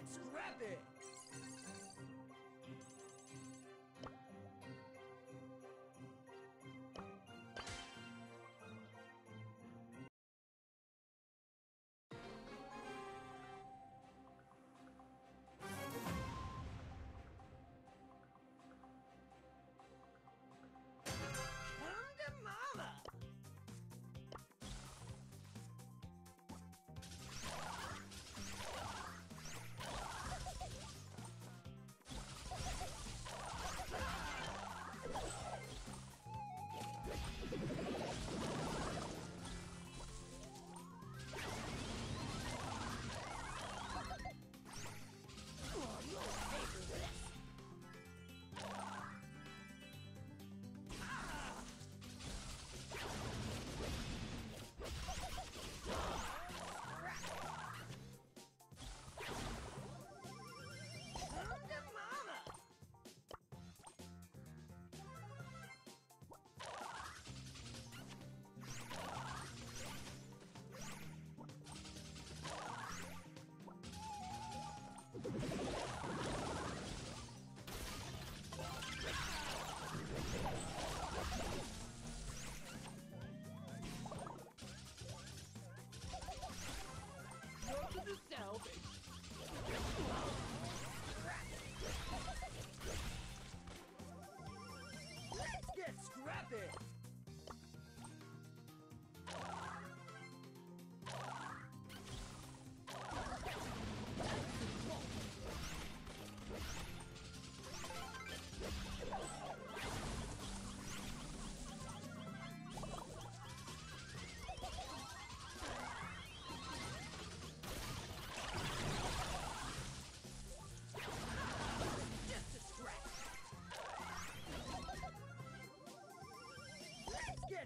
get scrappy! Come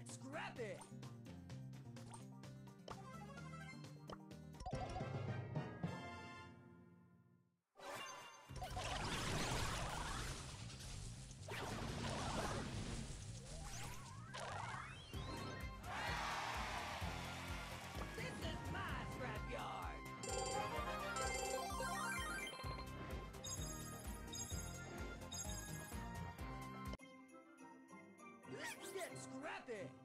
Let's get scrappy! Get scrappy!